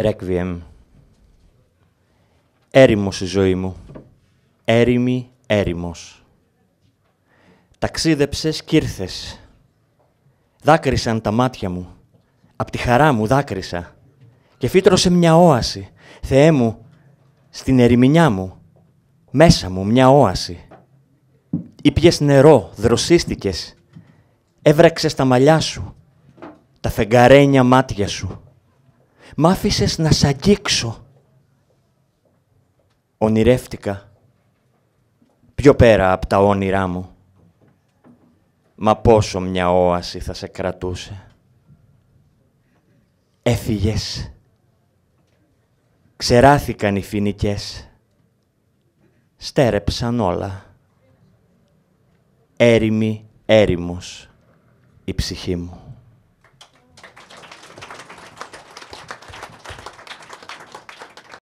Ρέκβιεμ. Έρημος η ζωή μου. Έρημη, έρημος. Ταξίδεψες κι ήρθες. Δάκρυσαν τα μάτια μου. Απ' τη χαρά μου δάκρυσα. Και φύτρωσε μια όαση. Θεέ μου, στην ερημινιά μου. Μέσα μου μια όαση. Ήπιες νερό, δροσίστηκες. Έβρεξες τα μαλλιά σου. Τα φεγγαρένια μάτια σου. Μ' άφησες να σ' αγγίξω. Ονειρεύτηκα. Πιο πέρα από τα όνειρά μου. Μα πόσο μια όαση θα σε κρατούσε. Έφυγες. Ξεράθηκαν οι φοινικές. Στέρεψαν όλα. Έρημη, έρημος η ψυχή μου.